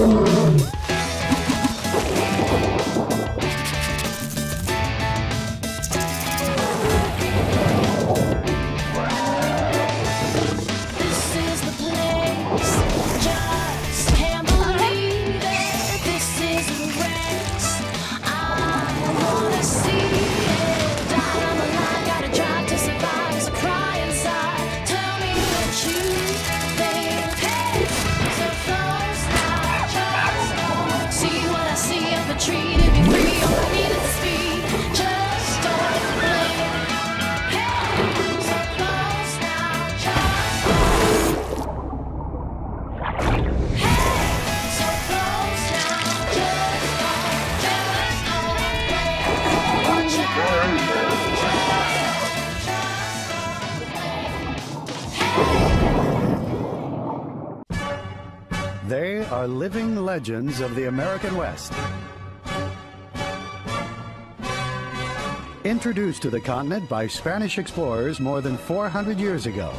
Thank. Are living legends of the American West. Introduced to the continent by Spanish explorers more than 400 years ago.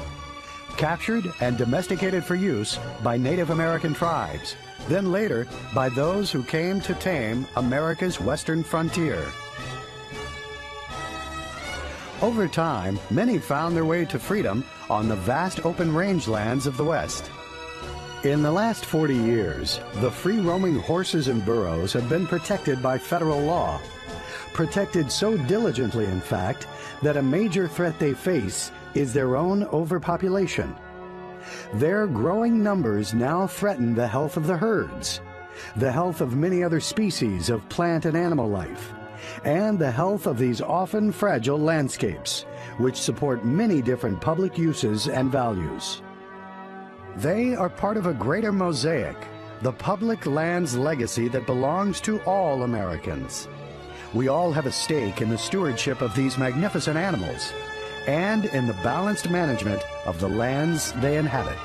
Captured and domesticated for use by Native American tribes. Then later by those who came to tame America's western frontier. Over time, many found their way to freedom on the vast open rangelands of the West. In the last 40 years, the free roaming horses and burros have been protected by federal law. Protected so diligently, in fact, that a major threat they face is their own overpopulation. Their growing numbers now threaten the health of the herds, the health of many other species of plant and animal life, and the health of these often fragile landscapes, which support many different public uses and values. They are part of a greater mosaic, the public lands legacy that belongs to all Americans. We all have a stake in the stewardship of these magnificent animals and in the balanced management of the lands they inhabit.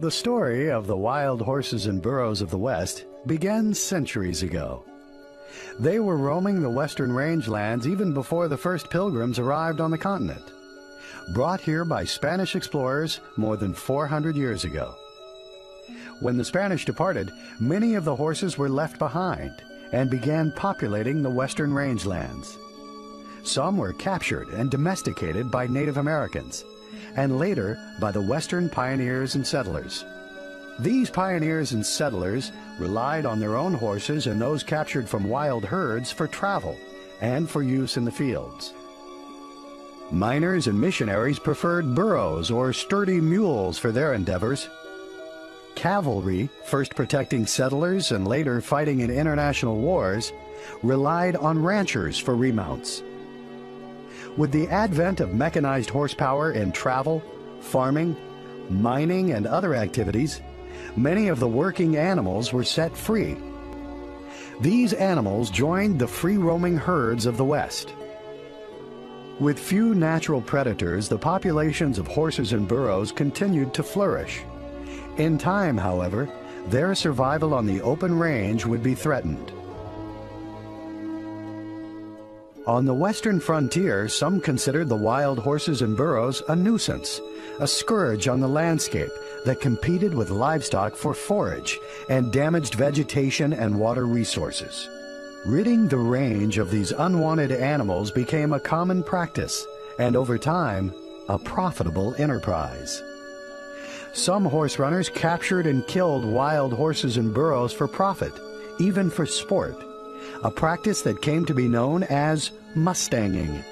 The story of the wild horses and burros of the West began centuries ago. They were roaming the western rangelands even before the first pilgrims arrived on the continent, brought here by Spanish explorers more than 400 years ago. When the Spanish departed, many of the horses were left behind and began populating the western rangelands. Some were captured and domesticated by Native Americans, and later by the western pioneers and settlers. These pioneers and settlers relied on their own horses and those captured from wild herds for travel and for use in the fields. Miners and missionaries preferred burros or sturdy mules for their endeavors. Cavalry, first protecting settlers and later fighting in international wars, relied on ranchers for remounts. With the advent of mechanized horsepower in travel, farming, mining, and other activities, many of the working animals were set free. These animals joined the free roaming herds of the West. With few natural predators, the populations of horses and burros continued to flourish. In time, however, their survival on the open range would be threatened. On the western frontier, some considered the wild horses and burros a nuisance, a scourge on the landscape that competed with livestock for forage and damaged vegetation and water resources. Ridding the range of these unwanted animals became a common practice and over time, a profitable enterprise. Some horse runners captured and killed wild horses and burros for profit, even for sport, a practice that came to be known as mustanging.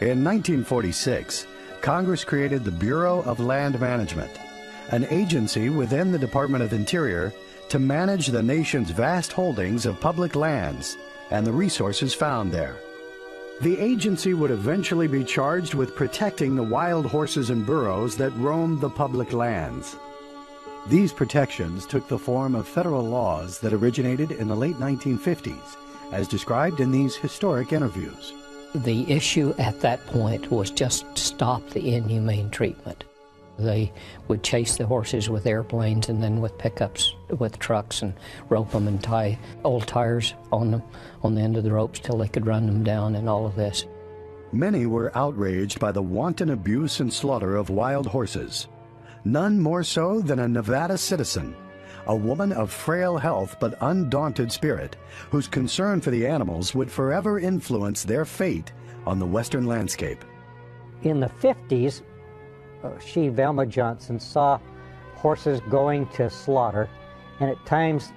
In 1946, Congress created the Bureau of Land Management, an agency within the Department of Interior to manage the nation's vast holdings of public lands and the resources found there. The agency would eventually be charged with protecting the wild horses and burros that roamed the public lands. These protections took the form of federal laws that originated in the late 1950s, as described in these historic interviews. The issue at that point was just to stop the inhumane treatment. They would chase the horses with airplanes and then with pickups, with trucks, and rope them and tie old tires on them on the end of the ropes till they could run them down and all of this. Many were outraged by the wanton abuse and slaughter of wild horses. None more so than a Nevada citizen, a woman of frail health but undaunted spirit, whose concern for the animals would forever influence their fate on the western landscape. In the 50s, uh, she, Velma Johnston, saw horses going to slaughter, and at times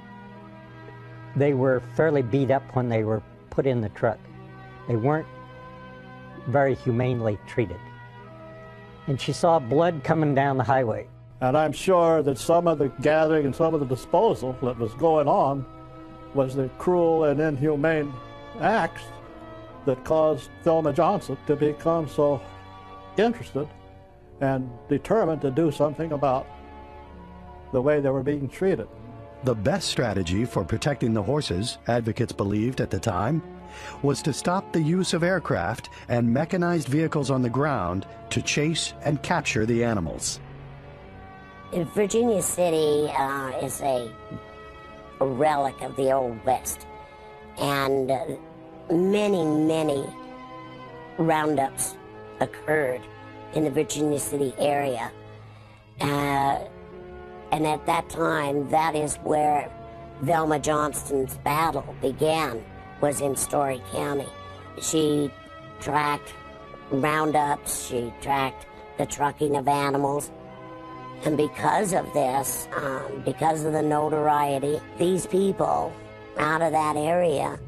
they were fairly beat up when they were put in the truck. They weren't very humanely treated. And she saw blood coming down the highway. And I'm sure that some of the gathering and some of the disposal that was going on was the cruel and inhumane acts that caused Velma Johnston to become so interested and determined to do something about the way they were being treated. The best strategy for protecting the horses, advocates believed at the time, was to stop the use of aircraft and mechanized vehicles on the ground to chase and capture the animals. Virginia City uh, is a, a relic of the Old West, and uh, many, many roundups occurred in the Virginia City area. Uh, and at that time, that is where Velma Johnston's battle began, was in Storey County. She tracked roundups, she tracked the trucking of animals. And because of this, um, because of the notoriety, these people out of that area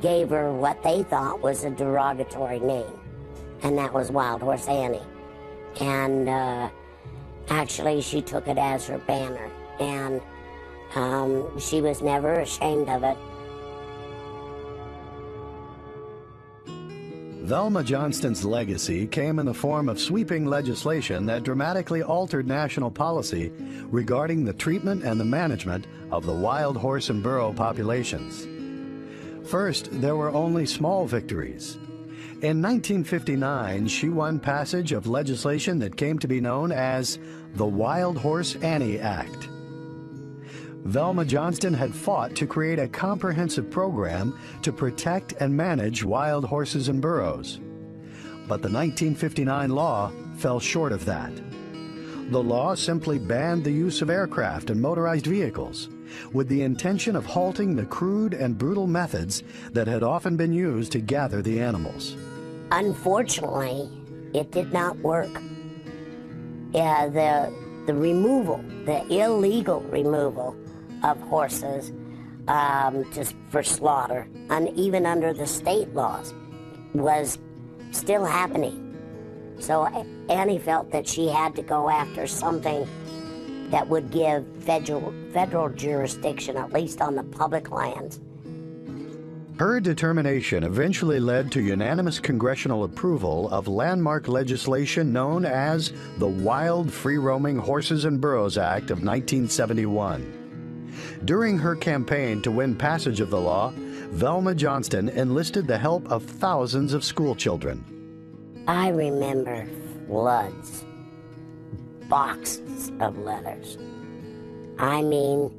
gave her what they thought was a derogatory name, and that was Wild Horse Annie. And uh, actually, she took it as her banner, and um, she was never ashamed of it. Velma Johnston's legacy came in the form of sweeping legislation that dramatically altered national policy regarding the treatment and the management of the wild horse and burro populations. First, there were only small victories. In 1959, she won passage of legislation that came to be known as the Wild Horse Annie Act. Velma Johnston had fought to create a comprehensive program to protect and manage wild horses and burros. But the 1959 law fell short of that. The law simply banned the use of aircraft and motorized vehicles, with the intention of halting the crude and brutal methods that had often been used to gather the animals. Unfortunately, it did not work. Yeah, the the removal, the illegal removal of horses um, just for slaughter, and even under the state laws, was still happening. So Annie felt that she had to go after something that would give federal federal jurisdiction, at least on the public lands. Her determination eventually led to unanimous congressional approval of landmark legislation known as the Wild Free Roaming Horses and Burros Act of 1971. During her campaign to win passage of the law, Velma Johnston enlisted the help of thousands of schoolchildren. I remember floods, boxes of letters. I mean,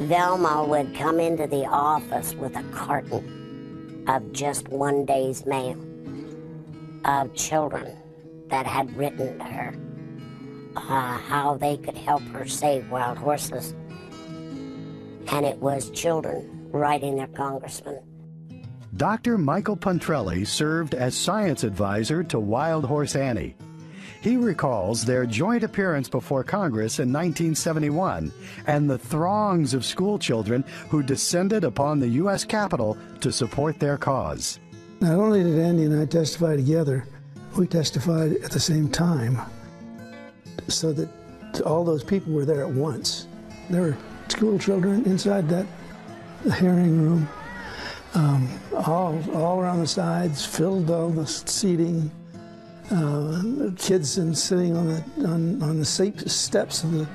Velma would come into the office with a carton of just one day's mail of children that had written to her uh, how they could help her save wild horses. And it was children writing their congressman. Dr. Michael Pontrelli served as science advisor to Wild Horse Annie. He recalls their joint appearance before Congress in 1971 and the throngs of schoolchildren who descended upon the U.S. Capitol to support their cause. Not only did Annie and I testify together, we testified at the same time so that all those people were there at once. There were school children inside that hearing room, um, all, all around the sides, filled all the seating. Uh, kids and sitting on the on, on the steps of the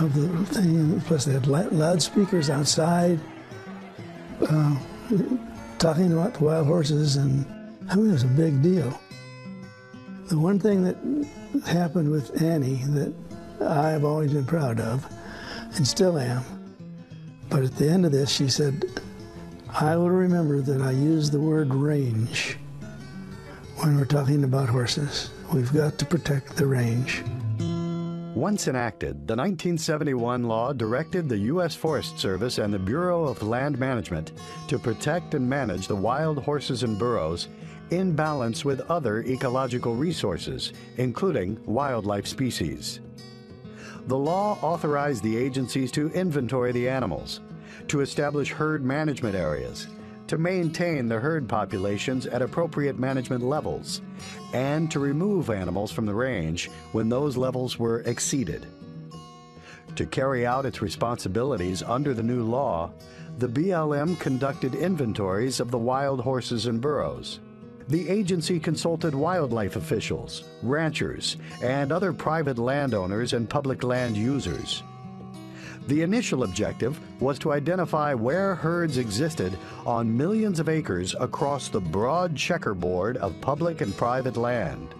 of the thing. Plus, they had loudspeakers outside, uh, talking about the wild horses, and I mean, it was a big deal. The one thing that happened with Annie that I've always been proud of and still am. But at the end of this, she said, I will remember that I used the word range when we're talking about horses. We've got to protect the range. Once enacted, the 1971 law directed the U.S. Forest Service and the Bureau of Land Management to protect and manage the wild horses and burros in balance with other ecological resources, including wildlife species. The law authorized the agencies to inventory the animals, to establish herd management areas, to maintain the herd populations at appropriate management levels, and to remove animals from the range when those levels were exceeded. To carry out its responsibilities under the new law, the BLM conducted inventories of the wild horses and burros. The agency consulted wildlife officials, ranchers, and other private landowners and public land users. The initial objective was to identify where herds existed on millions of acres across the broad checkerboard of public and private land.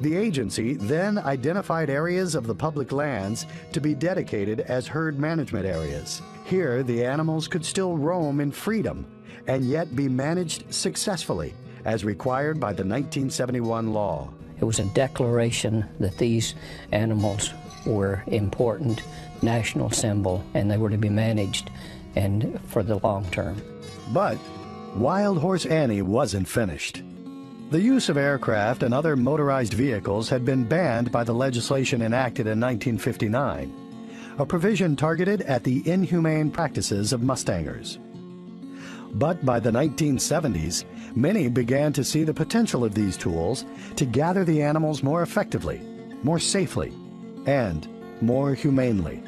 The agency then identified areas of the public lands to be dedicated as herd management areas. Here, the animals could still roam in freedom and yet be managed successfully, as required by the 1971 law. It was a declaration that these animals were important national symbol and they were to be managed and for the long term. But Wild Horse Annie wasn't finished. The use of aircraft and other motorized vehicles had been banned by the legislation enacted in 1959, a provision targeted at the inhumane practices of Mustangers. But by the 1970s, many began to see the potential of these tools to gather the animals more effectively, more safely, and more humanely.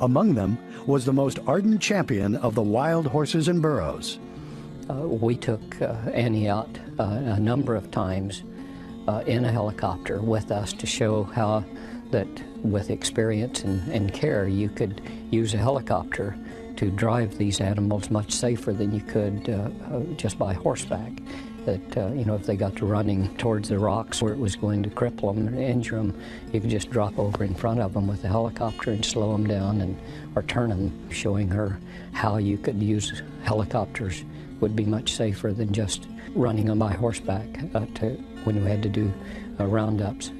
Among them was the most ardent champion of the wild horses and burros. Uh, we took uh, Annie out uh, a number of times uh, in a helicopter with us to show how that with experience and, and care you could use a helicopter to drive these animals much safer than you could uh, uh, just by horseback. That, uh, you know, if they got to running towards the rocks where it was going to cripple them and injure them, you could just drop over in front of them with a helicopter and slow them down and, or turn them, showing her how you could use helicopters would be much safer than just running them by horseback uh, to, when you had to do uh, roundups.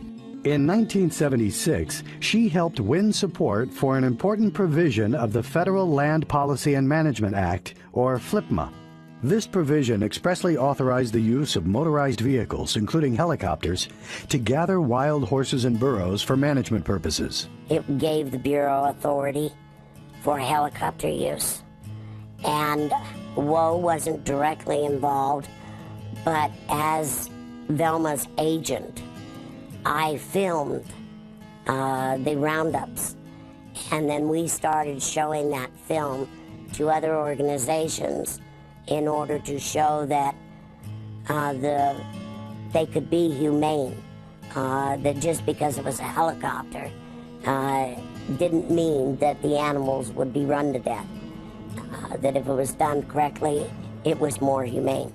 In 1976, she helped win support for an important provision of the Federal Land Policy and Management Act, or FLPMA. This provision expressly authorized the use of motorized vehicles, including helicopters, to gather wild horses and burros for management purposes. It gave the Bureau authority for helicopter use. And WHOA wasn't directly involved, but as Velma's agent, I filmed uh, the roundups. And then we started showing that film to other organizations in order to show that uh, the they could be humane. Uh, that just because it was a helicopter uh, didn't mean that the animals would be run to death. Uh, that if it was done correctly, it was more humane.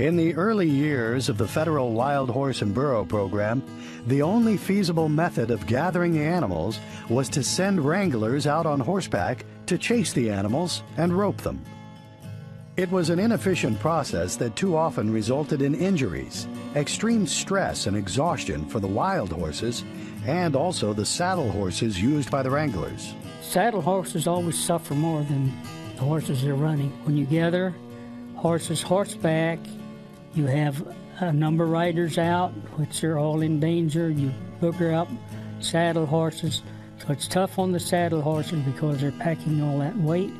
In the early years of the federal wild horse and burro program, the only feasible method of gathering the animals was to send wranglers out on horseback to chase the animals and rope them. It was an inefficient process that too often resulted in injuries, extreme stress and exhaustion for the wild horses, and also the saddle horses used by the wranglers. Saddle horses always suffer more than the horses they're running. When you gather horses horseback, you have a number of riders out, which are all in danger. You booger up saddle horses. So it's tough on the saddle horses because they're packing all that weight.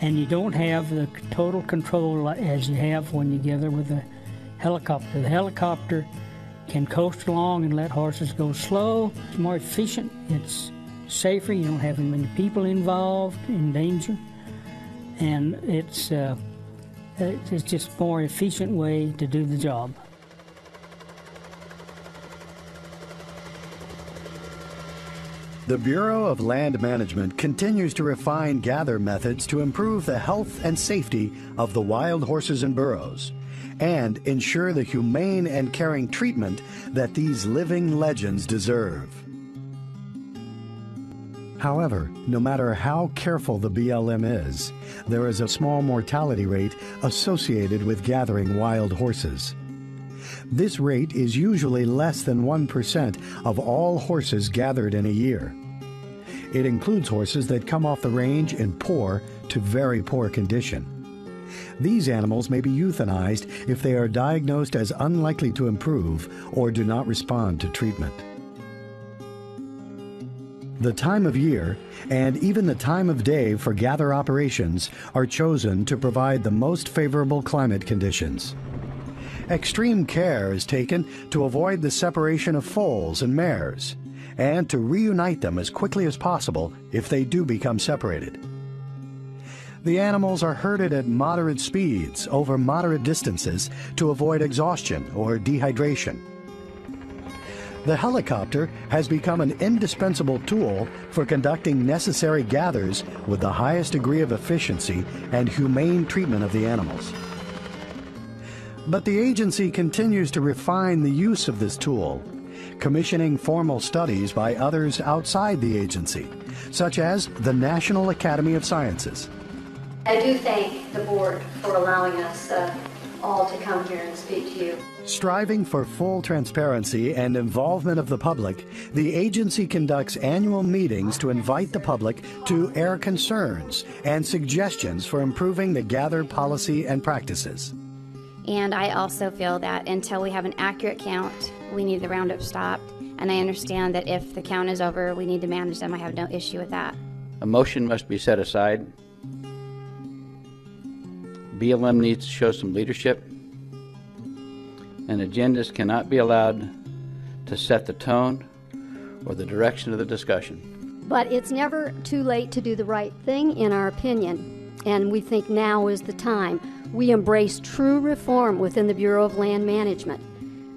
And you don't have the total control as you have when you gather with a helicopter. The helicopter can coast along and let horses go slow. It's more efficient. It's safer. You don't have as many people involved in danger. And it's, uh, it's just more efficient way to do the job. The Bureau of Land Management continues to refine gather methods to improve the health and safety of the wild horses and burros and ensure the humane and caring treatment that these living legends deserve. However, no matter how careful the BLM is, there is a small mortality rate associated with gathering wild horses. This rate is usually less than 1% of all horses gathered in a year. It includes horses that come off the range in poor to very poor condition. These animals may be euthanized if they are diagnosed as unlikely to improve or do not respond to treatment. The time of year and even the time of day for gather operations are chosen to provide the most favorable climate conditions. Extreme care is taken to avoid the separation of foals and mares and to reunite them as quickly as possible if they do become separated. The animals are herded at moderate speeds over moderate distances to avoid exhaustion or dehydration. The helicopter has become an indispensable tool for conducting necessary gathers with the highest degree of efficiency and humane treatment of the animals. But the agency continues to refine the use of this tool, commissioning formal studies by others outside the agency, such as the National Academy of Sciences. I do thank the board for allowing us uh, all to come here and speak to you. Striving for full transparency and involvement of the public, the agency conducts annual meetings to invite the public to air concerns and suggestions for improving the gathered policy and practices. And I also feel that until we have an accurate count, we need the roundup stopped. And I understand that if the count is over, we need to manage them. I have no issue with that. A motion must be set aside. BLM needs to show some leadership. And agendas cannot be allowed to set the tone or the direction of the discussion. But it's never too late to do the right thing, in our opinion. And we think now is the time. We embrace true reform within the Bureau of Land Management.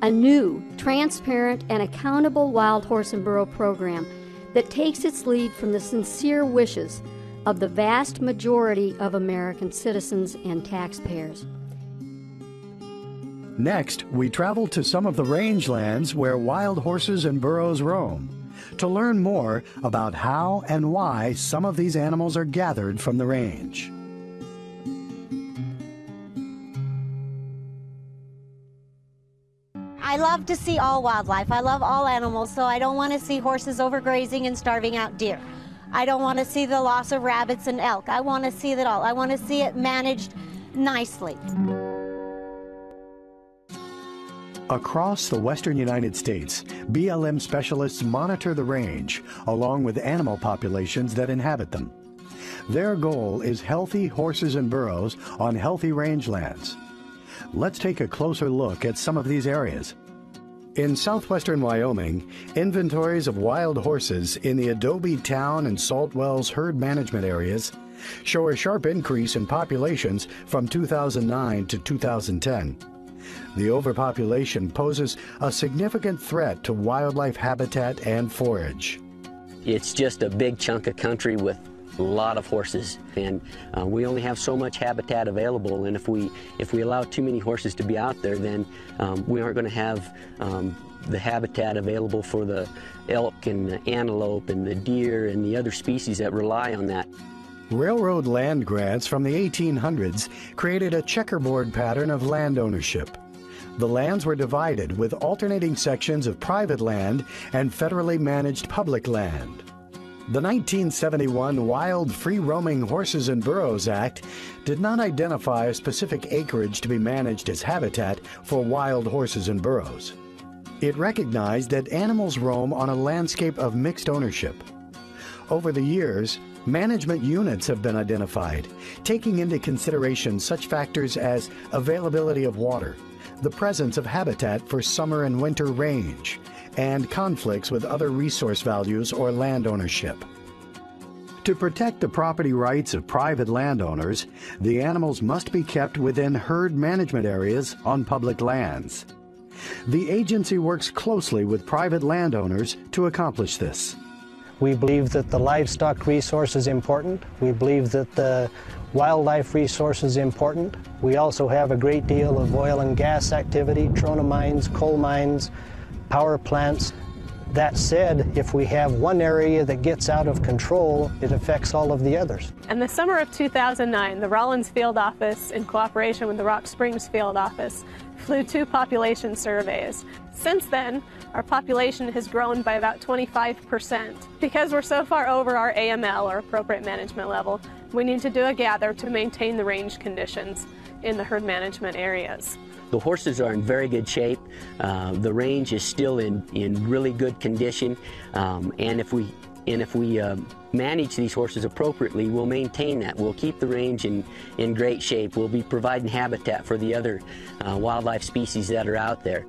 A new, transparent, and accountable wild horse and burro program that takes its lead from the sincere wishes of the vast majority of American citizens and taxpayers. Next, we travel to some of the rangelands where wild horses and burros roam to learn more about how and why some of these animals are gathered from the range. I love to see all wildlife. I love all animals, so I don't want to see horses overgrazing and starving out deer. I don't want to see the loss of rabbits and elk. I want to see that all. I want to see it managed nicely. Across the western United States, BLM specialists monitor the range along with animal populations that inhabit them. Their goal is healthy horses and burros on healthy rangelands. Let's take a closer look at some of these areas. In southwestern Wyoming, inventories of wild horses in the Adobe Town and Salt Wells herd management areas show a sharp increase in populations from 2009 to 2010. The overpopulation poses a significant threat to wildlife habitat and forage. It's just a big chunk of country with a lot of horses, and uh, we only have so much habitat available. And if we if we allow too many horses to be out there, then um, we aren't going to have um, the habitat available for the elk and the antelope and the deer and the other species that rely on that. Railroad land grants from the 1800s created a checkerboard pattern of land ownership. The lands were divided with alternating sections of private land and federally managed public land. The 1971 Wild Free Roaming Horses and Burros Act did not identify a specific acreage to be managed as habitat for wild horses and burros. It recognized that animals roam on a landscape of mixed ownership. Over the years, management units have been identified, taking into consideration such factors as availability of water, the presence of habitat for summer and winter range, and conflicts with other resource values or land ownership. To protect the property rights of private landowners, the animals must be kept within herd management areas on public lands. The agency works closely with private landowners to accomplish this. We believe that the livestock resource is important. We believe that the wildlife resource is important. We also have a great deal of oil and gas activity, trona mines, coal mines, power plants. That said, if we have one area that gets out of control, it affects all of the others. In the summer of 2009, the Rawlins Field Office, in cooperation with the Rock Springs Field Office, flew two population surveys. Since then, our population has grown by about 25%. Because we're so far over our AML, or appropriate management level, we need to do a gather to maintain the range conditions in the herd management areas. The horses are in very good shape. Uh, the range is still in, in really good condition. Um, and if we and if we uh, manage these horses appropriately, we'll maintain that. We'll keep the range in, in great shape. We'll be providing habitat for the other uh, wildlife species that are out there.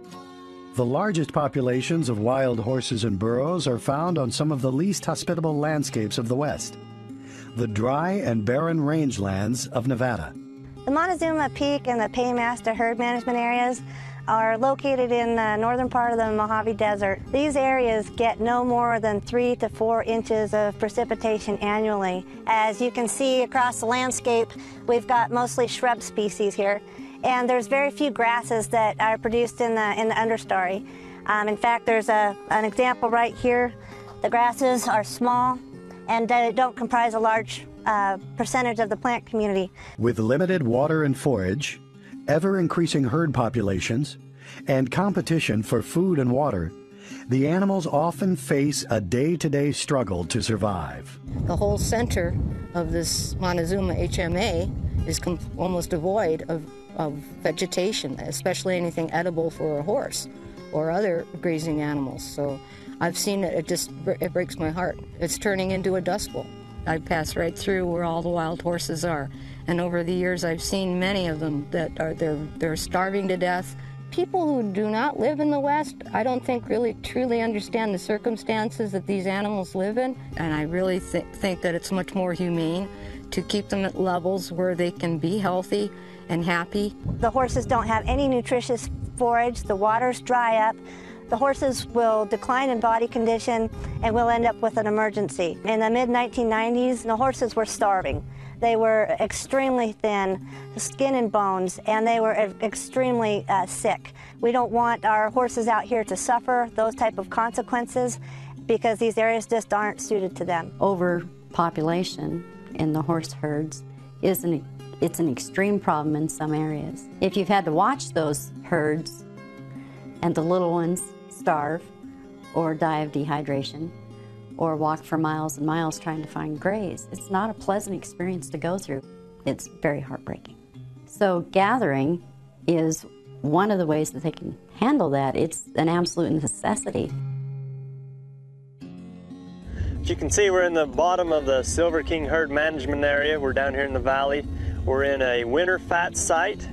The largest populations of wild horses and burros are found on some of the least hospitable landscapes of the West the dry and barren rangelands of Nevada. The Montezuma Peak and the Paymaster herd management areas are located in the northern part of the Mojave Desert. These areas get no more than three to four inches of precipitation annually. As you can see across the landscape, we've got mostly shrub species here, and there's very few grasses that are produced in the, in the understory. Um, in fact, there's a, an example right here. The grasses are small and uh, don't comprise a large uh, percentage of the plant community. With limited water and forage, ever increasing herd populations, and competition for food and water, the animals often face a day to day struggle to survive. The whole center of this Montezuma HMA is com- almost devoid of, of vegetation, especially anything edible for a horse or other grazing animals. So I've seen it, it just it breaks my heart. It's turning into a dust bowl. I pass right through where all the wild horses are. And over the years, I've seen many of them that are they're they're starving to death. People who do not live in the West, I don't think really truly understand the circumstances that these animals live in. And I really th- think that it's much more humane to keep them at levels where they can be healthy and happy. The horses don't have any nutritious forage. The waters dry up the horses will decline in body condition and we'll end up with an emergency. In the mid 1990s, the horses were starving. They were extremely thin, skin and bones, and they were extremely uh, sick. We don't want our horses out here to suffer those type of consequences because these areas just aren't suited to them. Overpopulation in the horse herds is an it's an extreme problem in some areas. If you've had to watch those herds and the little ones starve or die of dehydration or walk for miles and miles trying to find graze. It's not a pleasant experience to go through. It's very heartbreaking. So, gathering is one of the ways that they can handle that. It's an absolute necessity. As you can see, we're in the bottom of the Silver King herd management area. We're down here in the valley. We're in a winterfat site,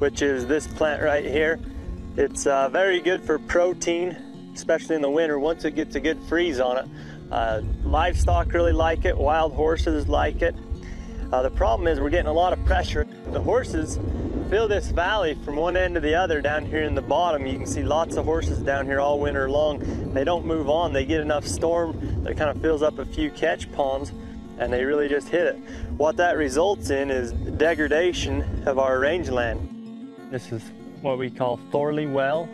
which is this plant right here. It's uh, very good for protein, especially in the winter once it gets a good freeze on it. Uh, livestock really like it, wild horses like it. Uh, the problem is we're getting a lot of pressure. The horses fill this valley from one end to the other down here in the bottom. You can see lots of horses down here all winter long. They don't move on. They get enough storm that kind of fills up a few catch ponds and they really just hit it. What that results in is degradation of our rangeland. This is what we call Thorley Well.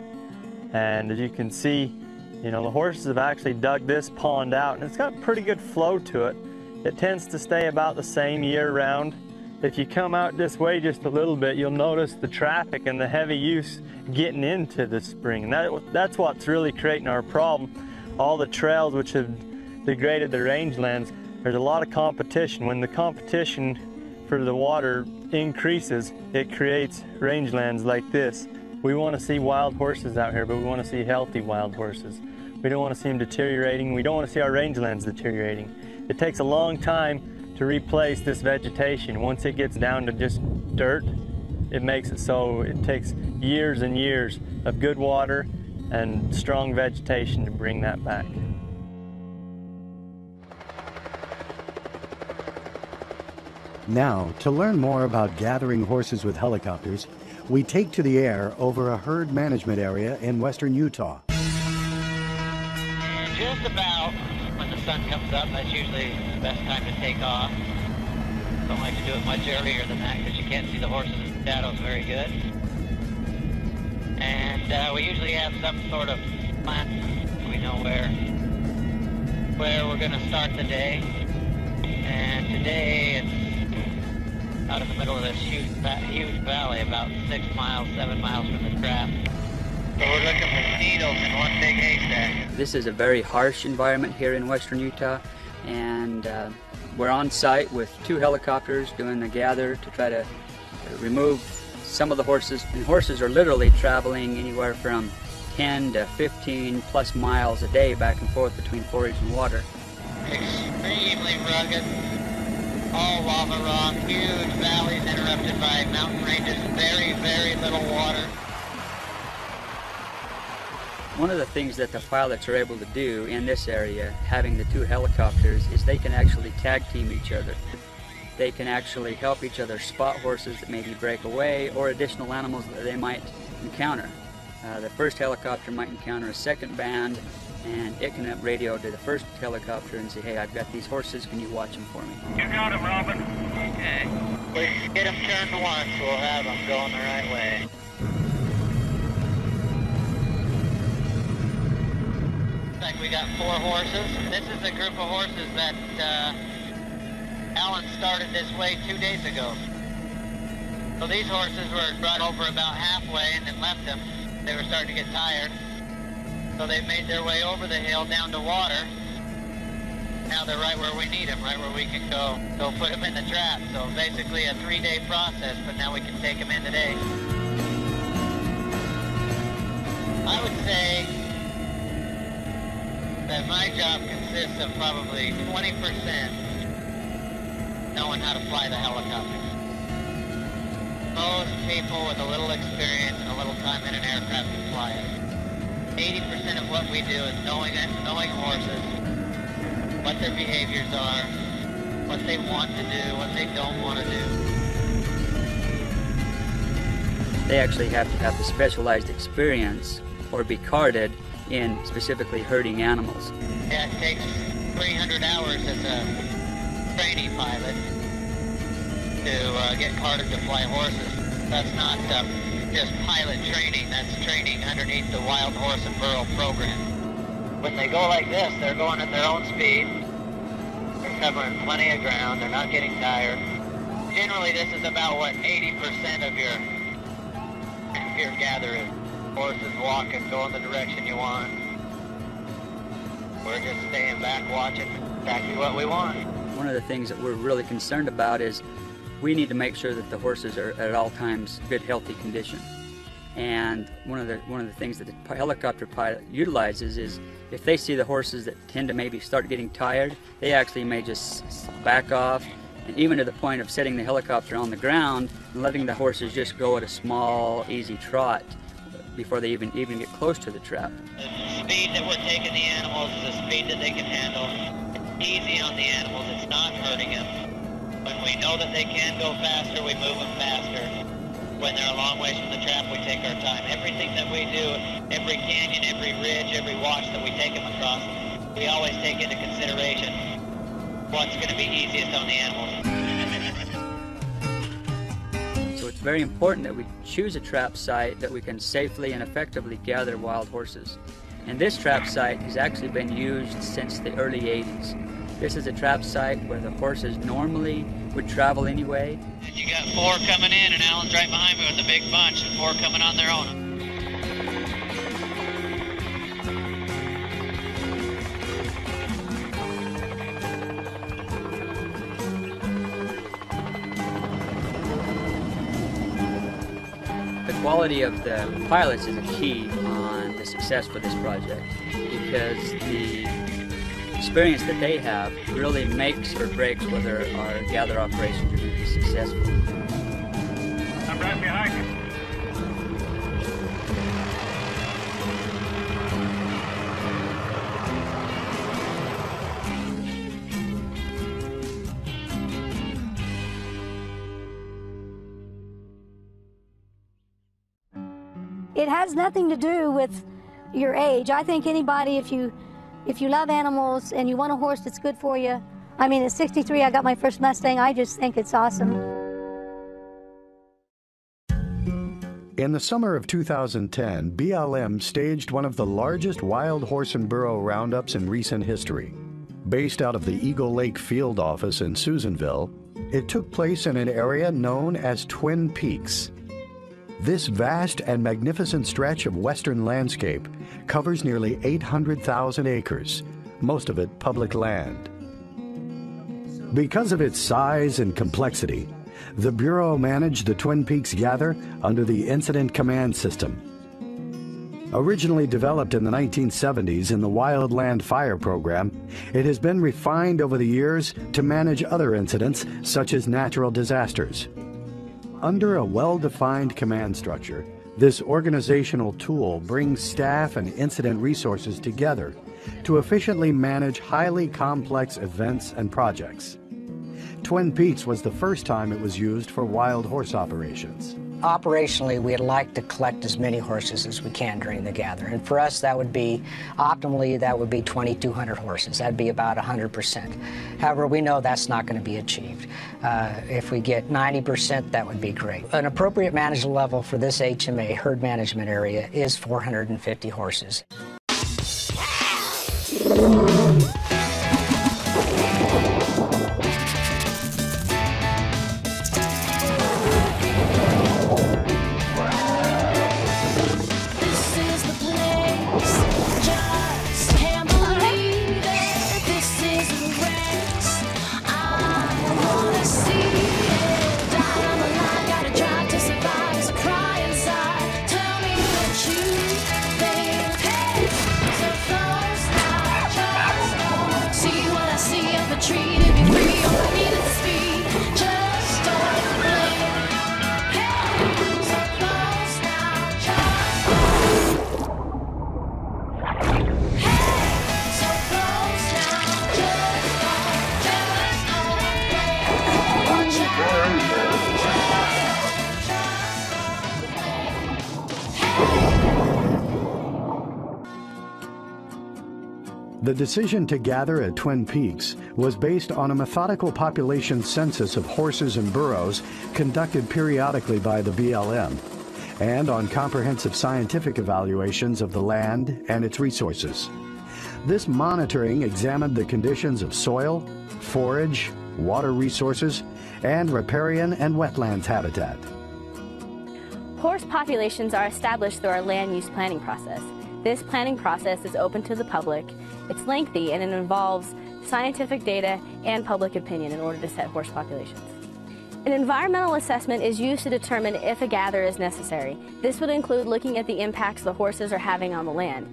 And as you can see, you know, the horses have actually dug this pond out and it's got pretty good flow to it. It tends to stay about the same year round. If you come out this way just a little bit, you'll notice the traffic and the heavy use getting into the spring. And that, that's what's really creating our problem. All the trails which have degraded the rangelands, there's a lot of competition. When the competition for the water increases, it creates rangelands like this. We want to see wild horses out here, but we want to see healthy wild horses. We don't want to see them deteriorating. We don't want to see our rangelands deteriorating. It takes a long time to replace this vegetation. Once it gets down to just dirt, it makes it so it takes years and years of good water and strong vegetation to bring that back. Now, to learn more about gathering horses with helicopters, we take to the air over a herd management area in western Utah. Just about when the sun comes up, that's usually the best time to take off. Don't like to do it much earlier than that because you can't see the horses in the shadows very good. And uh, we usually have some sort of plan. We know where where we're going to start the day. Huge, huge valley, about six miles, seven miles from the trap. So we're looking for needles in one big haystack. This is a very harsh environment here in western Utah, and uh, we're on site with two helicopters doing the gather to try to remove some of the horses. And horses are literally traveling anywhere from 10 to 15 plus miles a day back and forth between forage and water. Extremely rugged, all lava rock, huge valleys interrupted by mountain ranges, very, very little water. One of the things that the pilots are able to do in this area, having the two helicopters, is they can actually tag team each other. They can actually help each other spot horses that maybe break away or additional animals that they might encounter. Uh, the first helicopter might encounter a second band and it can up radio to the first helicopter and say, hey, I've got these horses, can you watch them for me? You got him, Robin. Okay. We get them turned once, we'll have them going the right way. Looks like we got four horses. This is a group of horses that uh, Alan started this way two days ago. So these horses were brought over about halfway and then left them. They were starting to get tired. So they made their way over the hill down to water. Now they're right where we need them, right where we can go go put them in the trap. So basically a three-day process, but now we can take them in today. I would say that my job consists of probably 20% knowing how to fly the helicopter. Most people with a little experience and a little time in an aircraft can fly it. 80% of what we do is knowing knowing horses, what their behaviors are, what they want to do, what they don't want to do. They actually have to have the specialized experience or be carded in specifically herding animals. Yeah, it takes 300 hours as a trainee pilot to uh, get carded to fly horses. That's not uh, just pilot training, that's training underneath the Wild Horse and Burro program. When they go like this, they're going at their own speed. They're covering plenty of ground. They're not getting tired. Generally, this is about what 80% of your your gather. Horses walking, going the direction you want. We're just staying back, watching exactly what we want. One of the things that we're really concerned about is we need to make sure that the horses are at all times good, healthy condition. And one of the one of the things that the helicopter pilot utilizes is if they see the horses that tend to maybe start getting tired, they actually may just back off, and even to the point of setting the helicopter on the ground and letting the horses just go at a small, easy trot before they even even get close to the trap. The speed that we're taking the animals is the speed that they can handle. It's easy on the animals. It's not hurting them. When we know that they can go faster, we move them faster. When they're a long ways from the trap, we take our time. Everything that we do, every canyon, every ridge, every wash that we take them across, we always take into consideration what's going to be easiest on the animals. So it's very important that we choose a trap site that we can safely and effectively gather wild horses. And this trap site has actually been used since the early 80s. This is a trap site where the horses normally would travel anyway. You got four coming in, and Alan's right behind me with a big bunch, and four coming on their own. The quality of the pilots is a key on the success for this project because the experience that they have really makes or breaks whether our gather operations are going to be successful. I'm right behind you. It has nothing to do with your age. I think anybody, if you if you love animals and you want a horse that's good for you, I mean, at 63, I got my first Mustang. I just think it's awesome. In the summer of 2010, BLM staged one of the largest wild horse and burro roundups in recent history. Based out of the Eagle Lake Field Office in Susanville, it took place in an area known as Twin Peaks. This vast and magnificent stretch of western landscape covers nearly 800,000 acres, most of it public land. Because of its size and complexity, the Bureau managed the Twin Peaks Gather under the Incident Command System. Originally developed in the 1970s in the Wildland Fire Program, it has been refined over the years to manage other incidents such as natural disasters. Under a well-defined command structure, this organizational tool brings staff and incident resources together to efficiently manage highly complex events and projects. Twin Peaks was the first time it was used for wild horse operations. Operationally, we'd like to collect as many horses as we can during the gather. And for us, that would be, optimally, that would be 2,200 horses. That'd be about 100%. However, we know that's not going to be achieved. Uh, if we get 90%, that would be great. An appropriate management level for this HMA, herd management area, is 450 horses. The decision to gather at Twin Peaks was based on a methodical population census of horses and burros conducted periodically by the BLM and on comprehensive scientific evaluations of the land and its resources. This monitoring examined the conditions of soil, forage, water resources, and riparian and wetlands habitat. Horse populations are established through our land use planning process. This planning process is open to the public, it's lengthy, and it involves scientific data and public opinion in order to set horse populations. An environmental assessment is used to determine if a gather is necessary. This would include looking at the impacts the horses are having on the land.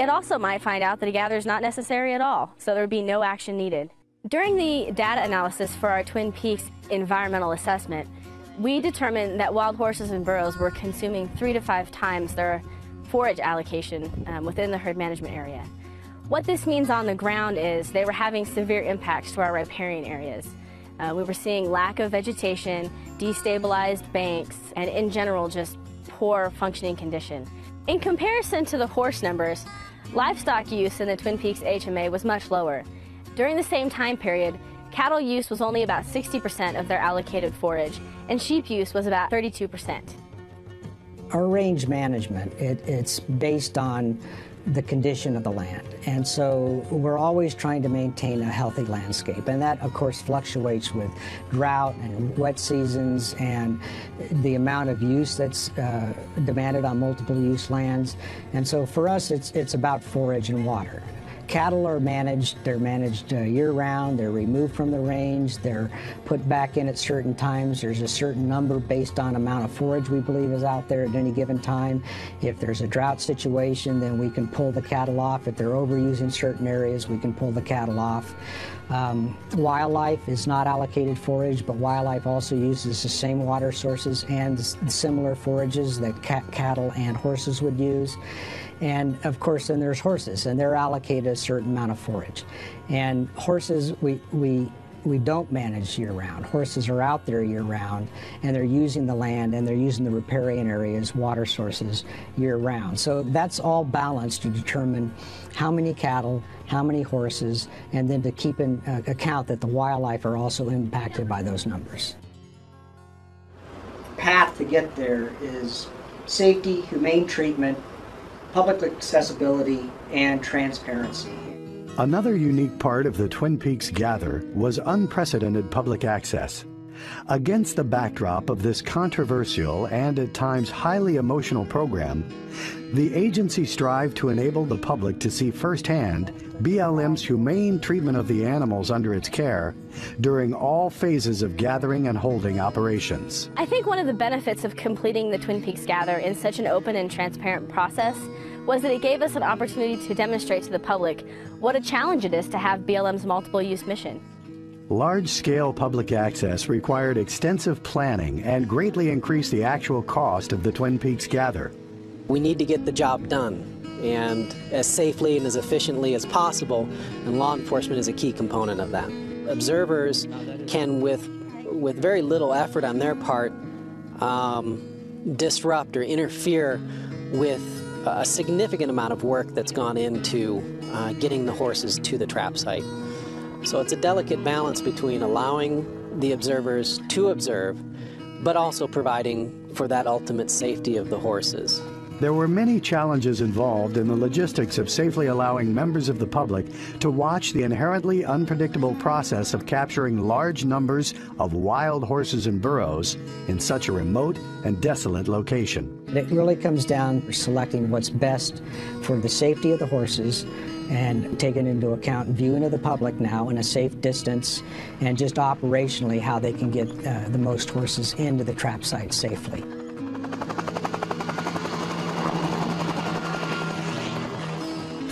It also might find out that a gather is not necessary at all, so there would be no action needed. During the data analysis for our Twin Peaks environmental assessment, we determined that wild horses and burros were consuming three to five times their forage allocation um, within the herd management area. What this means on the ground is they were having severe impacts to our riparian areas. Uh, we were seeing lack of vegetation, destabilized banks, and in general just poor functioning condition. In comparison to the horse numbers, livestock use in the Twin Peaks HMA was much lower. During the same time period, cattle use was only about 60% of their allocated forage, and sheep use was about 32%. Our range management, it, it's based on the condition of the land. And so we're always trying to maintain a healthy landscape. And that, of course, fluctuates with drought and wet seasons and the amount of use that's uh, demanded on multiple use lands. And so for us, it's, it's about forage and water. Cattle are managed, they're managed uh, year round, they're removed from the range, they're put back in at certain times. There's a certain number based on amount of forage we believe is out there at any given time. If there's a drought situation, then we can pull the cattle off. If they're overusing certain areas, we can pull the cattle off. Um, wildlife is not allocated forage, but wildlife also uses the same water sources and similar forages that cattle and horses would use. And of course, then there's horses, and they're allocated a certain amount of forage. And horses, we, we we don't manage year round. Horses are out there year round and they're using the land and they're using the riparian areas, water sources year round. So that's all balanced to determine how many cattle, how many horses, and then to keep in uh, account that the wildlife are also impacted by those numbers. Path to get there is safety, humane treatment, public accessibility, and transparency. Another unique part of the Twin Peaks Gather was unprecedented public access. Against the backdrop of this controversial and at times highly emotional program, the agency strived to enable the public to see firsthand BLM's humane treatment of the animals under its care during all phases of gathering and holding operations. I think one of the benefits of completing the Twin Peaks Gather in such an open and transparent process was that it gave us an opportunity to demonstrate to the public what a challenge it is to have BLM's multiple use mission. Large scale public access required extensive planning and greatly increased the actual cost of the Twin Peaks Gather. We need to get the job done and as safely and as efficiently as possible, and law enforcement is a key component of that. Observers can, with, with very little effort on their part, um, disrupt or interfere with a significant amount of work that's gone into uh, getting the horses to the trap site. So it's a delicate balance between allowing the observers to observe, but also providing for that ultimate safety of the horses. There were many challenges involved in the logistics of safely allowing members of the public to watch the inherently unpredictable process of capturing large numbers of wild horses and burros in such a remote and desolate location. It really comes down to selecting what's best for the safety of the horses and taking into account viewing of the public now in a safe distance and just operationally how they can get uh, the most horses into the trap site safely.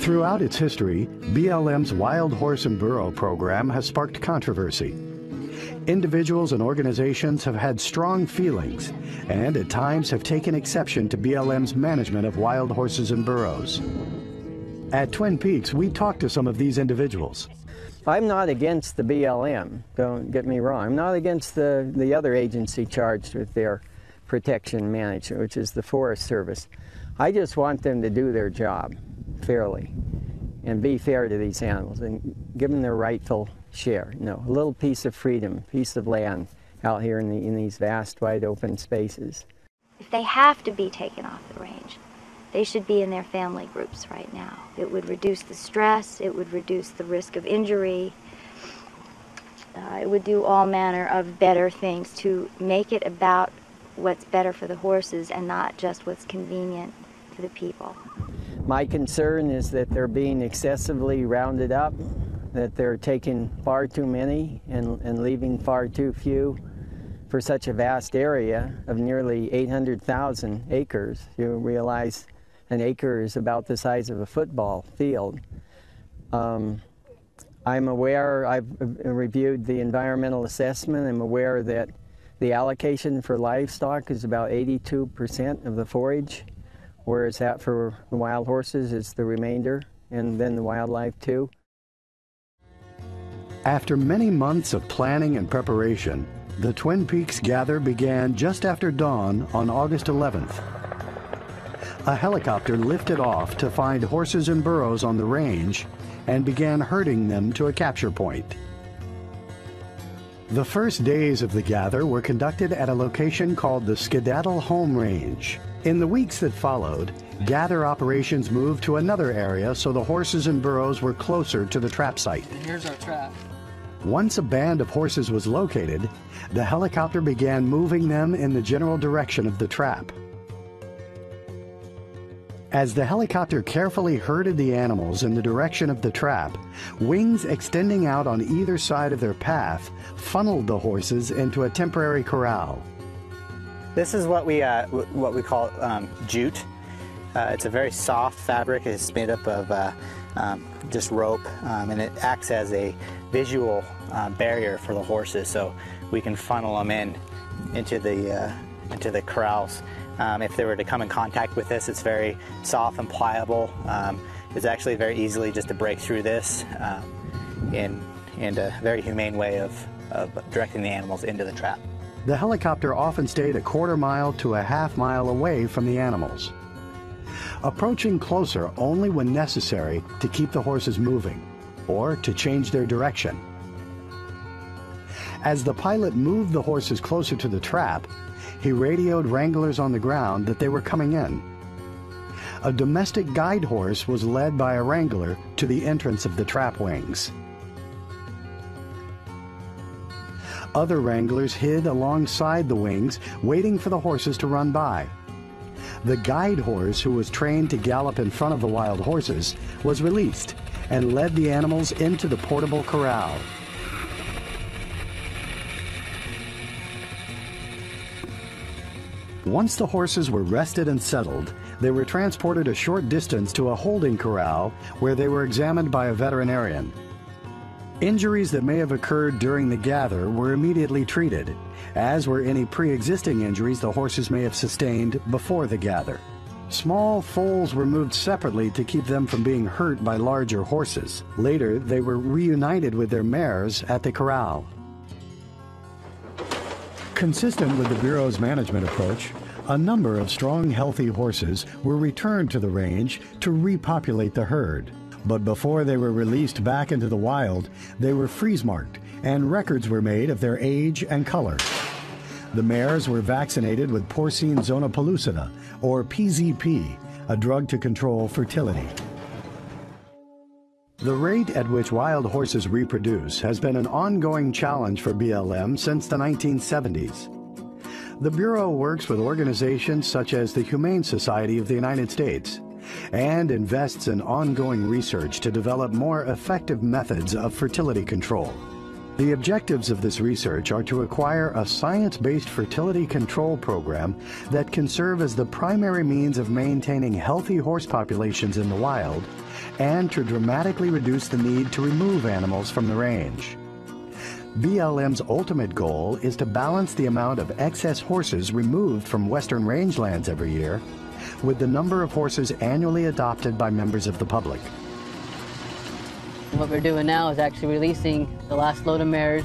Throughout its history, BLM's Wild Horse and Burro program has sparked controversy. Individuals and organizations have had strong feelings and at times have taken exception to BLM's management of wild horses and burros. At Twin Peaks, we talked to some of these individuals. I'm not against the BLM, don't get me wrong. I'm not against the, the other agency charged with their protection management, which is the Forest Service. I just want them to do their job fairly and be fair to these animals and give them their rightful share. You know, a little piece of freedom, piece of land out here in, the, in these vast, wide open spaces. If they have to be taken off the range, they should be in their family groups right now. It would reduce the stress, it would reduce the risk of injury, uh, it would do all manner of better things to make it about what's better for the horses and not just what's convenient to the people. My concern is that they're being excessively rounded up, that they're taking far too many and, and leaving far too few for such a vast area of nearly 800,000 acres. You realize an acre is about the size of a football field. Um, I'm aware, I've reviewed the environmental assessment, I'm aware that the allocation for livestock is about 82% of the forage whereas that for the wild horses is the remainder, and then the wildlife too. After many months of planning and preparation, the Twin Peaks gather began just after dawn on August 11th. A helicopter lifted off to find horses and burros on the range and began herding them to a capture point. The first days of the gather were conducted at a location called the Skedaddle Home Range. In the weeks that followed, gather operations moved to another area so the horses and burros were closer to the trap site. And here's our trap. Once a band of horses was located, the helicopter began moving them in the general direction of the trap. As the helicopter carefully herded the animals in the direction of the trap, wings extending out on either side of their path funneled the horses into a temporary corral. This is what we uh, what we call um, jute. Uh, it's a very soft fabric. It's made up of uh, um, just rope, um, and it acts as a visual um, barrier for the horses, so we can funnel them in into the uh, into the corrals. Um, if they were to come in contact with this, it's very soft and pliable. Um, it's actually very easily just to break through this. and and a very humane way of, of directing the animals into the trap. The helicopter often stayed a quarter mile to a half mile away from the animals, approaching closer only when necessary to keep the horses moving or to change their direction. As the pilot moved the horses closer to the trap, he radioed wranglers on the ground that they were coming in. A domestic guide horse was led by a wrangler to the entrance of the trap wings. Other wranglers hid alongside the wings, waiting for the horses to run by. The guide horse, who was trained to gallop in front of the wild horses, was released and led the animals into the portable corral. Once the horses were rested and settled, they were transported a short distance to a holding corral where they were examined by a veterinarian. Injuries that may have occurred during the gather were immediately treated, as were any pre-existing injuries the horses may have sustained before the gather. Small foals were moved separately to keep them from being hurt by larger horses. Later, they were reunited with their mares at the corral. Consistent with the Bureau's management approach, a number of strong, healthy horses were returned to the range to repopulate the herd. But before they were released back into the wild, they were freeze marked and records were made of their age and color. The mares were vaccinated with porcine zona pellucida, or PZP, a drug to control fertility. The rate at which wild horses reproduce has been an ongoing challenge for BLM since the 1970s. The Bureau works with organizations such as the Humane Society of the United States and invests in ongoing research to develop more effective methods of fertility control. The objectives of this research are to acquire a science-based fertility control program that can serve as the primary means of maintaining healthy horse populations in the wild and to dramatically reduce the need to remove animals from the range. BLM's ultimate goal is to balance the amount of excess horses removed from western rangelands every year with the number of horses annually adopted by members of the public. What we're doing now is actually releasing the last load of mares.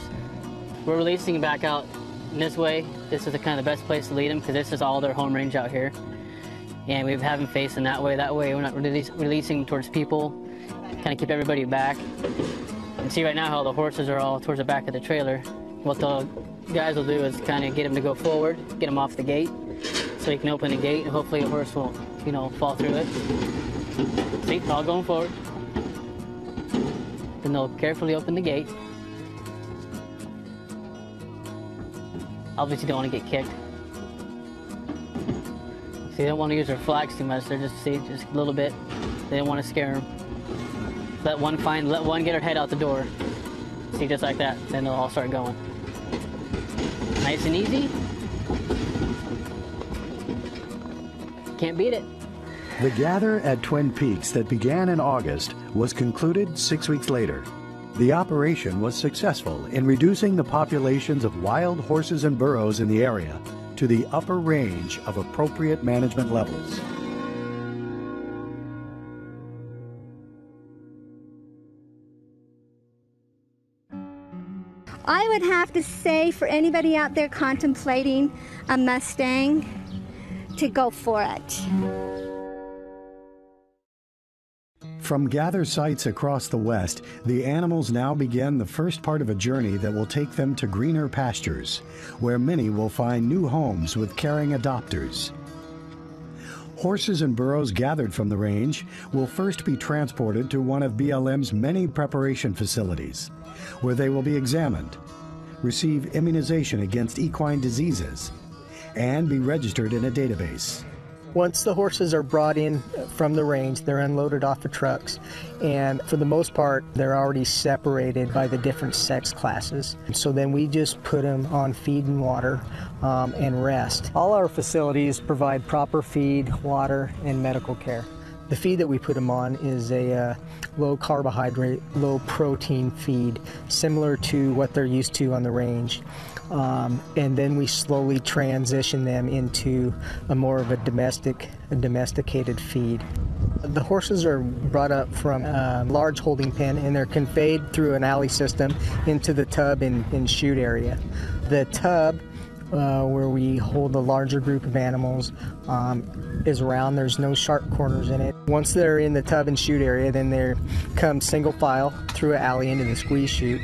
We're releasing back out this way. This is the kind of the best place to lead them because this is all their home range out here. And we have them facing that way. That way we're not release, releasing towards people. Kind of keep everybody back. And see right now how the horses are all towards the back of the trailer. What the guys will do is kind of get them to go forward, get them off the gate, so you can open the gate and hopefully the horse won't, you know, fall through it. See, all going forward. Then they'll carefully open the gate. Obviously, don't want to get kicked. See, they don't want to use their flags too much. They're just see, just a little bit. They don't want to scare them. Let one find, let one get her head out the door. See, just like that. Then they'll all start going. Nice and easy. Can't beat it. The gather at Twin Peaks that began in August was concluded six weeks later. The operation was successful in reducing the populations of wild horses and burros in the area to the upper range of appropriate management levels. I would have to say for anybody out there contemplating a Mustang to go for it. From gather sites across the West, the animals now begin the first part of a journey that will take them to greener pastures, where many will find new homes with caring adopters. Horses and burros gathered from the range will first be transported to one of BLM's many preparation facilities, where they will be examined, receive immunization against equine diseases, and be registered in a database. Once the horses are brought in from the range, they're unloaded off the trucks, and for the most part, they're already separated by the different sex classes. So then we just put them on feed and water um, and rest. All our facilities provide proper feed, water, and medical care. The feed that we put them on is a uh, low carbohydrate, low protein feed, similar to what they're used to on the range. Um, and then we slowly transition them into a more of a domestic, a domesticated feed. The horses are brought up from a large holding pen and they're conveyed through an alley system into the tub and, chute area. The tub uh, where we hold a larger group of animals um, is round. There's no sharp corners in it. Once they're in the tub and chute area, then they come single file through an alley into the squeeze chute.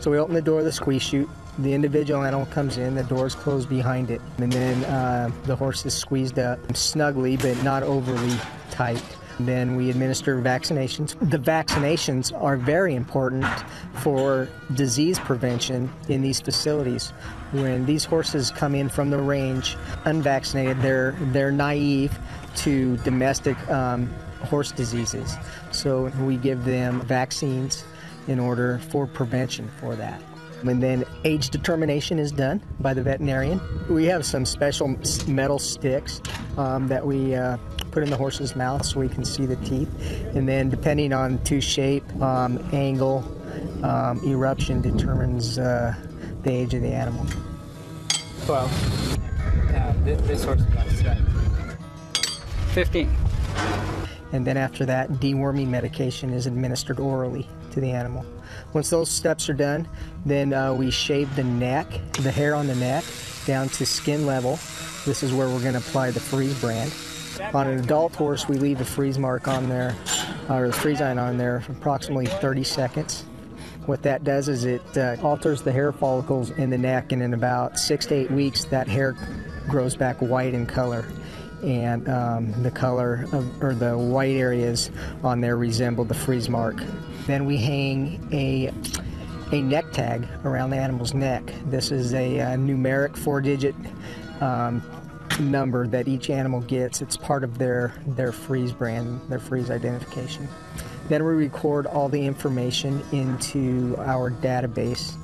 So we open the door of the squeeze chute. The individual animal comes in, the doors close behind it, and then uh, the horse is squeezed up snugly but not overly tight. Then we administer vaccinations. The vaccinations are very important for disease prevention in these facilities. When these horses come in from the range unvaccinated, they're they're naive to domestic um, horse diseases. So we give them vaccines in order for prevention for that. And then age determination is done by the veterinarian. We have some special metal sticks um, that we uh, put in the horse's mouth so we can see the teeth. And then, depending on tooth shape, um, angle, um, eruption determines uh, the age of the animal. 12. Uh, this, this horse is about 15. And then after that, deworming medication is administered orally to the animal. Once those steps are done, then uh, we shave the neck, the hair on the neck, down to skin level. This is where we're going to apply the freeze brand. On an adult horse, we leave a freeze mark on there, or the freeze line on there for approximately 30 seconds. What that does is it uh, alters the hair follicles in the neck, and in about six to eight weeks, that hair grows back white in color. And um, the color of, or the white areas on there resemble the freeze mark. Then we hang a a neck tag around the animal's neck. This is a, uh numeric four-digit um, number that each animal gets. It's part of their their freeze brand, their freeze identification. Then we record all the information into our database.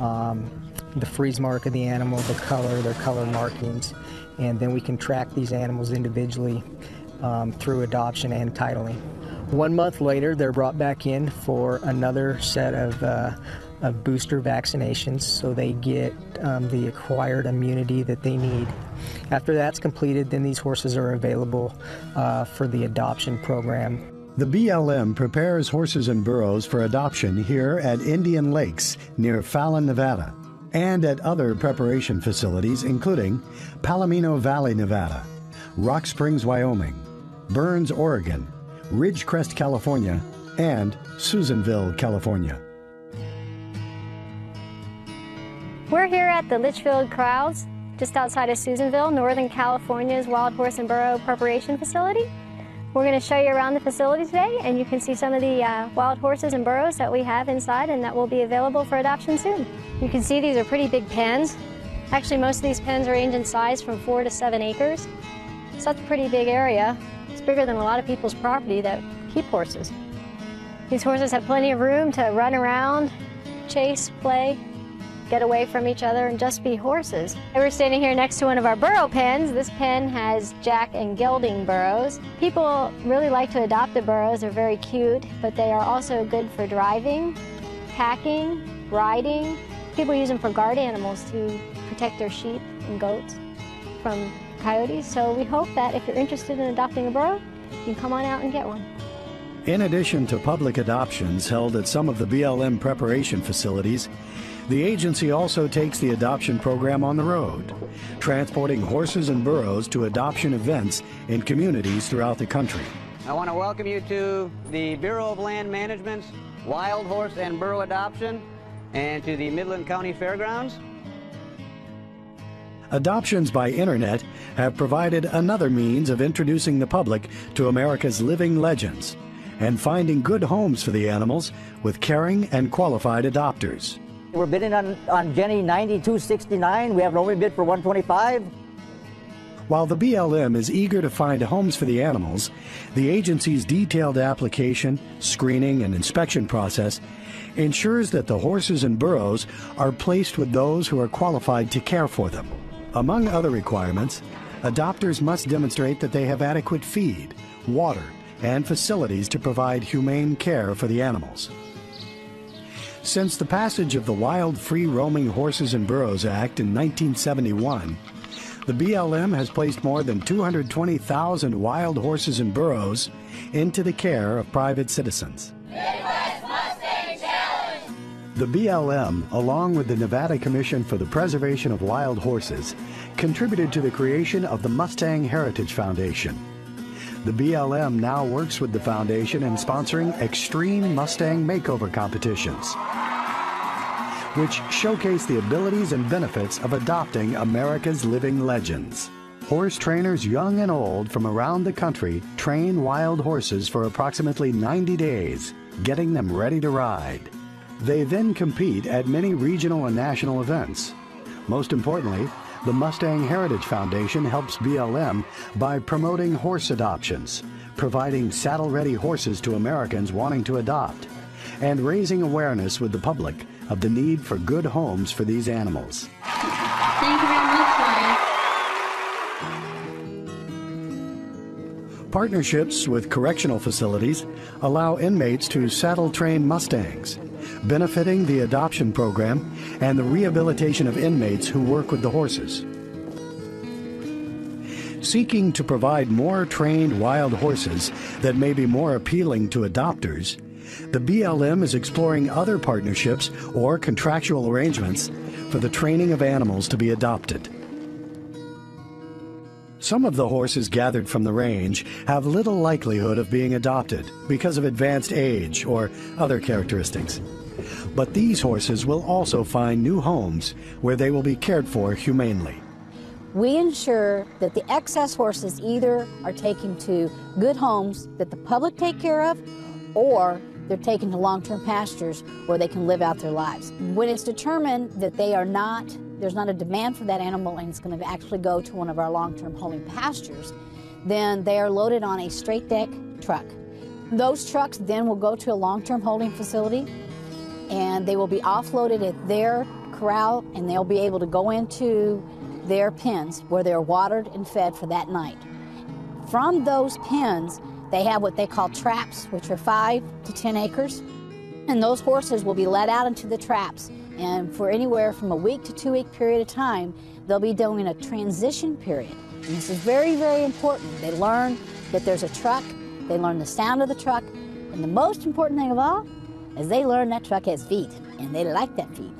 Um, the freeze mark of the animal, the color, their color markings, and then we can track these animals individually um, through adoption and titling. One month later, they're brought back in for another set of, uh, of booster vaccinations so they get um, the acquired immunity that they need. After that's completed, then these horses are available uh, for the adoption program. The BLM prepares horses and burros for adoption here at Indian Lakes near Fallon, Nevada, and at other preparation facilities including Palomino Valley, Nevada, Rock Springs, Wyoming, Burns, Oregon, Ridgecrest, California, and Susanville, California. We're here at the Litchfield Corrals, just outside of Susanville, Northern California's Wild Horse and Burro Preparation Facility. We're going to show you around the facility today, and you can see some of the uh, wild horses and burros that we have inside and that will be available for adoption soon. You can see these are pretty big pens. Actually, most of these pens range in size from four to seven acres. So that's a pretty big area. It's bigger than a lot of people's property that keep horses. These horses have plenty of room to run around, chase, play, get away from each other, and just be horses. We're standing here next to one of our burro pens. This pen has jack and gelding burros. People really like to adopt the burros. They're very cute, but they are also good for driving, packing, riding. People use them for guard animals to protect their sheep and goats from coyotes. So we hope that if you're interested in adopting a burro, you can come on out and get one. In addition to public adoptions held at some of the BLM preparation facilities, the agency also takes the adoption program on the road, transporting horses and burros to adoption events in communities throughout the country. I want to welcome you to the Bureau of Land Management's Wild Horse and Burro Adoption and to the Midland County Fairgrounds. Adoptions by internet have provided another means of introducing the public to America's living legends and finding good homes for the animals with caring and qualified adopters. We're bidding on, on Jenny 9269. We have an only bid for 125. While the BLM is eager to find homes for the animals, the agency's detailed application, screening, and inspection process ensures that the horses and burros are placed with those who are qualified to care for them. Among other requirements, adopters must demonstrate that they have adequate feed, water, and facilities to provide humane care for the animals. Since the passage of the Wild Free Roaming Horses and Burros Act in 1971, the BLM has placed more than 220,000 wild horses and burros into the care of private citizens. The BLM, along with the Nevada Commission for the Preservation of Wild Horses, contributed to the creation of the Mustang Heritage Foundation. The BLM now works with the foundation in sponsoring extreme Mustang makeover competitions, which showcase the abilities and benefits of adopting America's living legends. Horse trainers young and old from around the country train wild horses for approximately 90 days, getting them ready to ride. They then compete at many regional and national events. Most importantly, the Mustang Heritage Foundation helps BLM by promoting horse adoptions, providing saddle ready horses to Americans wanting to adopt, and raising awareness with the public of the need for good homes for these animals. Thank you very much, Ryan. Partnerships with correctional facilities allow inmates to saddle train Mustangs, benefiting the adoption program and the rehabilitation of inmates who work with the horses. Seeking to provide more trained wild horses that may be more appealing to adopters, the BLM is exploring other partnerships or contractual arrangements for the training of animals to be adopted. Some of the horses gathered from the range have little likelihood of being adopted because of advanced age or other characteristics. But these horses will also find new homes where they will be cared for humanely. We ensure that the excess horses either are taken to good homes that the public take care of or they're taken to long-term pastures where they can live out their lives. When it's determined that they are not, there's not a demand for that animal and it's going to actually go to one of our long-term holding pastures, then they are loaded on a straight deck truck. Those trucks then will go to a long-term holding facility and they will be offloaded at their corral and they'll be able to go into their pens where they're watered and fed for that night. From those pens, they have what they call traps, which are five to 10 acres. And those horses will be let out into the traps. And for anywhere from a week to two week period of time, they'll be doing a transition period. And this is very, very important. They learn that there's a truck, they learn the sound of the truck, and the most important thing of all is they learn that truck has feet, and they like that feet.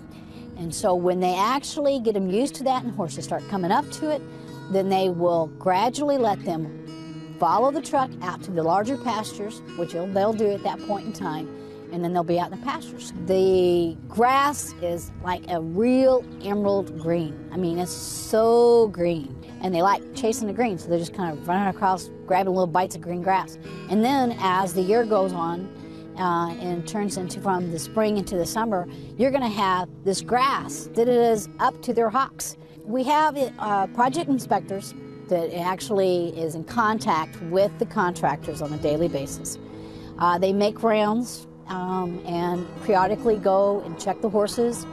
And so when they actually get them used to that and horses start coming up to it, then they will gradually let them follow the truck out to the larger pastures, which they'll do at that point in time, and then they'll be out in the pastures. The grass is like a real emerald green. I mean, it's so green. And they like chasing the green, so they're just kind of running across, grabbing little bites of green grass. And then as the year goes on, uh, and turns into from the spring into the summer, you're going to have this grass that is up to their hocks. We have uh, project inspectors that actually is in contact with the contractors on a daily basis. Uh, they make rounds um, and periodically go and check the horses,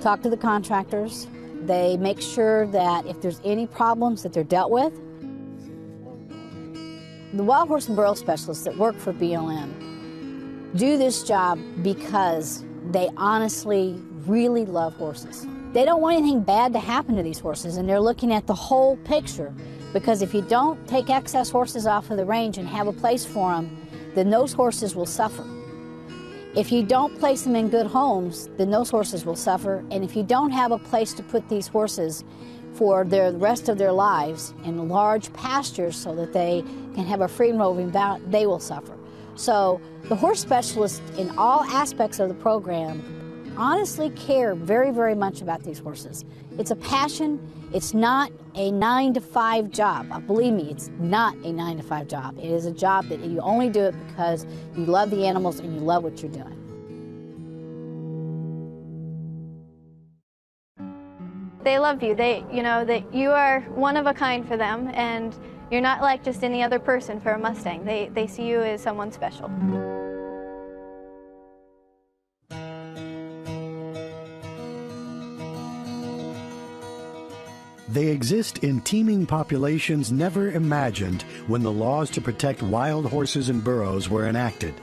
talk to the contractors. They make sure that if there's any problems that they're dealt with. The wild horse and burro specialists that work for BLM do this job because they honestly really love horses. They don't want anything bad to happen to these horses, and they're looking at the whole picture. Because if you don't take excess horses off of the range and have a place for them, then those horses will suffer. If you don't place them in good homes, then those horses will suffer. And if you don't have a place to put these horses for the rest of their lives in large pastures so that they can have a free roving bout, they will suffer. So the horse specialists in all aspects of the program honestly care very, very much about these horses. It's a passion. It's not a nine to five job. Uh, believe me, it's not a nine to five job. It is a job that you only do it because you love the animals and you love what you're doing. They love you. They, you know, that you are one of a kind for them, and you're not like just any other person for a Mustang. They, they see you as someone special. They exist in teeming populations never imagined when the laws to protect wild horses and burros were enacted.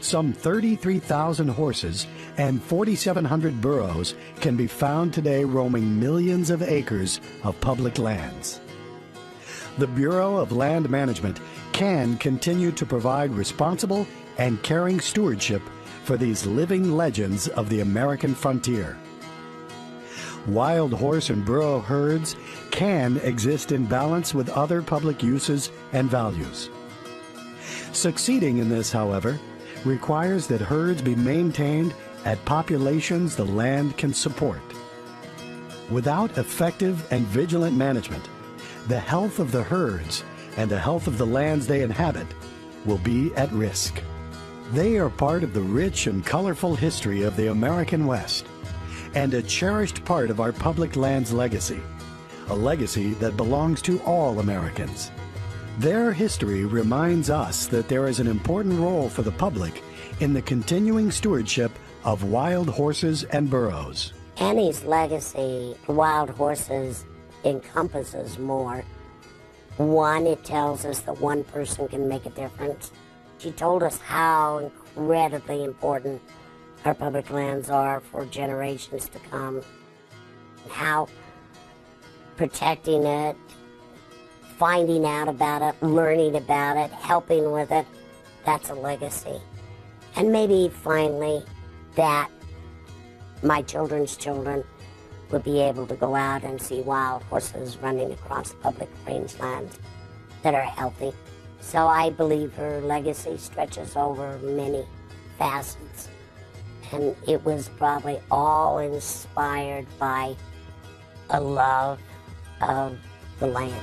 some 33,000 horses and 4,700 burros can be found today roaming millions of acres of public lands. The Bureau of Land Management can continue to provide responsible and caring stewardship for these living legends of the American frontier. Wild horse and burro herds can exist in balance with other public uses and values. Succeeding in this, however, requires that herds be maintained at populations the land can support. Without effective and vigilant management, the health of the herds and the health of the lands they inhabit will be at risk. They are part of the rich and colorful history of the American West and a cherished part of our public lands legacy, a legacy that belongs to all Americans. Their history reminds us that there is an important role for the public in the continuing stewardship of wild horses and burros. Annie's legacy, Wild Horses, encompasses more. One, it tells us that one person can make a difference. She told us how incredibly important our public lands are for generations to come, how protecting it, finding out about it, learning about it, helping with it, that's a legacy. And maybe finally that my children's children would be able to go out and see wild horses running across public rangelands that are healthy. So I believe her legacy stretches over many facets. And it was probably all inspired by a love of the land.